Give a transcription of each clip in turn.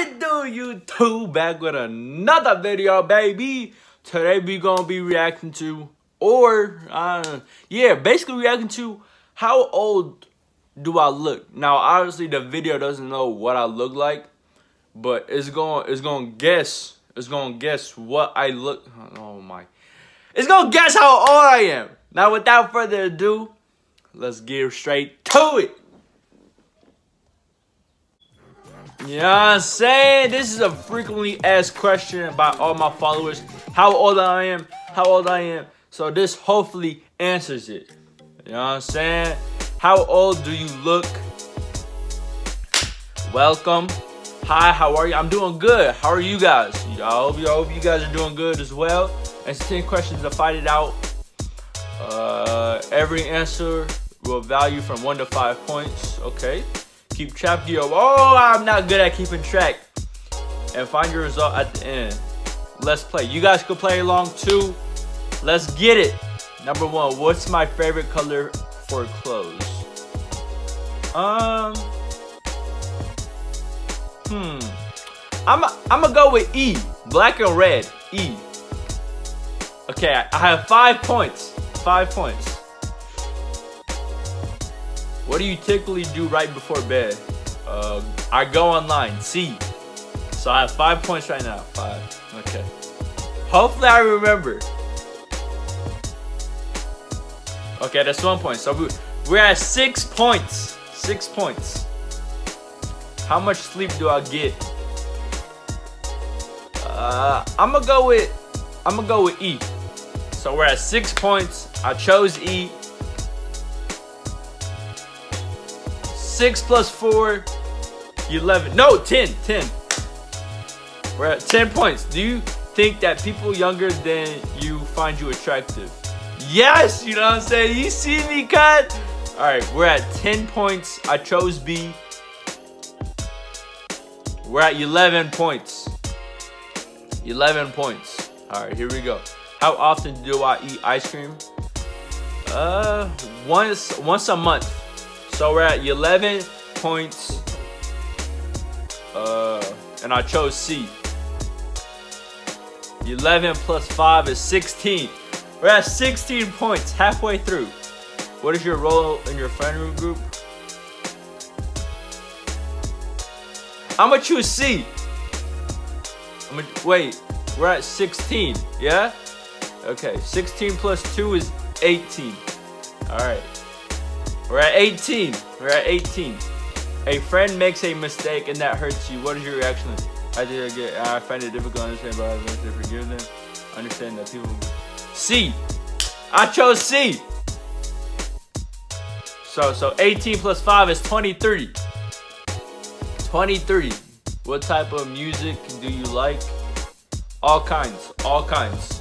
it do, YouTube? Back with another video, baby. Today we gonna be reacting to, or uh, yeah, basically reacting to how old do I look? Now, obviously, the video doesn't know what I look like, but it's gonna, it's gonna guess it's gonna guess what I look. Oh my! It's gonna guess how old I am. Now, without further ado, let's get straight to it. You know what I'm saying? This is a frequently asked question by all my followers. How old I am, how old I am. So this hopefully answers it. You know what I'm saying? How old do you look? Welcome. Hi, how are you? I'm doing good. How are you guys? I hope, I hope you guys are doing good as well. It's 10 questions to fight it out. Uh, every answer will value from 1 to 5 points. Okay keep track of your, oh, I'm not good at keeping track. And find your result at the end. Let's play. You guys can play along too. Let's get it. Number one, what's my favorite color for clothes? Um, hmm. I'm I'm gonna go with E, black and red. E. Okay, I have five points. Five points. What do you typically do right before bed? Uh, I go online. C. So I have five points right now. Five. Okay. Hopefully I remember. Okay, that's one point. So we, we're at six points. Six points. How much sleep do I get? Uh, I'm gonna go with I'm gonna go with E. So we're at six points. I chose E. 6 plus 4, 11. No, 10, 10. We're at 10 points. Do you think that people younger than you find you attractive? Yes, you know what I'm saying? You see me, cut? All right, we're at 10 points. I chose B. We're at 11 points. 11 points. All right, here we go. How often do I eat ice cream? Uh, once once a month. So we're at 11 points. Uh, and I chose C. 11 plus 5 is 16. We're at 16 points, halfway through. What is your role in your friend group? I'm gonna choose C. I'm gonna, wait, we're at 16, yeah? Okay, 16 plus 2 is 18. All right. We're at 18. We're at 18. A friend makes a mistake and that hurts you. What is your reaction? I did get. I find it difficult to understand, but I have to forgive them. Understand that people. C. I chose C. So so 18 plus 5 is 23. 23. What type of music do you like? All kinds. All kinds.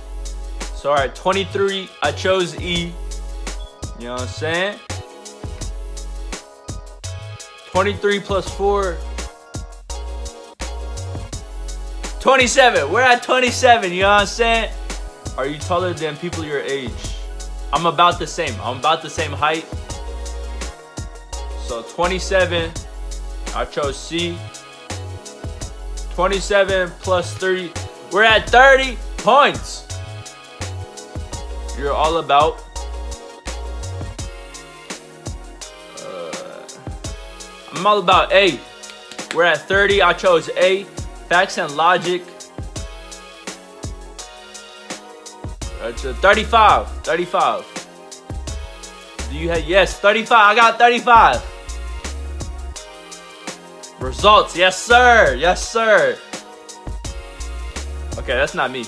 So alright, 23. I chose E. You know what I'm saying? 23 plus 4. 27. We're at 27. You know what I'm saying? Are you taller than people your age? I'm about the same. I'm about the same height. So 27. I chose C. 27 plus 30. We're at 30 points. You're all about I'm all about A. We're at 30. I chose A. Facts and logic. That's a 35. 35. Do you have yes, 35. I got 35. Results. Yes, sir. Yes, sir. Okay, that's not me.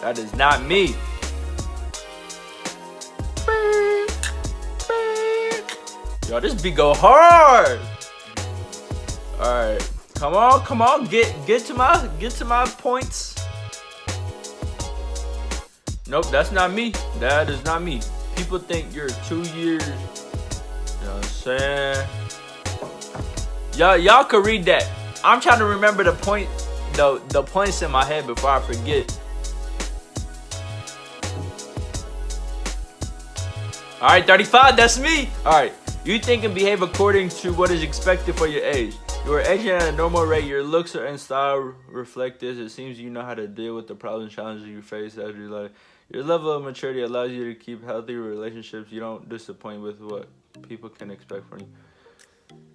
That is not me. Yo, this beat go hard. All right, come on, come on, get get to my get to my points. Nope, that's not me. That is not me. People think you're two years. You know what I'm saying? Y'all, y'all could read that. I'm trying to remember the point, the the points in my head before I forget. All right, 35. That's me. All right. You think and behave according to what is expected for your age. You are aging at a normal rate. Your looks and style reflect this. It seems you know how to deal with the problems and challenges you face as you life. Your level of maturity allows you to keep healthy relationships. You don't disappoint with what people can expect from you.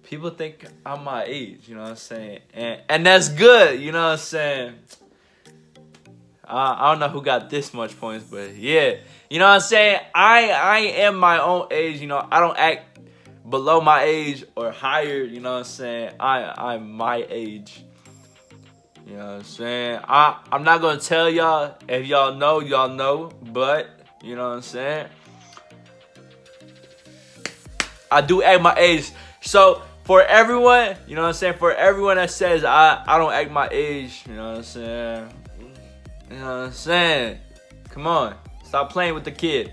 People think I'm my age, you know what I'm saying? And and that's good, you know what I'm saying? I, I don't know who got this much points, but yeah. You know what I'm saying? I I am my own age, you know. I don't act below my age or higher, you know what I'm saying? I I'm my age. You know what I'm saying? I, I'm not gonna tell y'all. If y'all know, y'all know. But, you know what I'm saying? I do act my age. So, for everyone, you know what I'm saying? For everyone that says I, I don't act my age, you know what I'm saying? You know what I'm saying? Come on. Stop playing with the kid.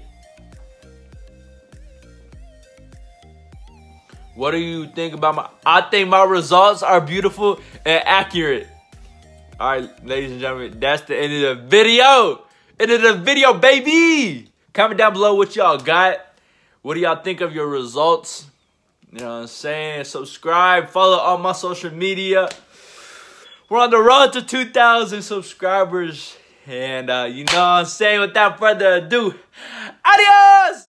What do you think about my... I think my results are beautiful and accurate. All right, ladies and gentlemen, that's the end of the video. End of the video, baby. Comment down below what y'all got. What do y'all think of your results? You know what I'm saying? Subscribe, follow all my social media. We're on the road to 2,000 subscribers. And uh, you know what I'm saying? Without further ado, adios!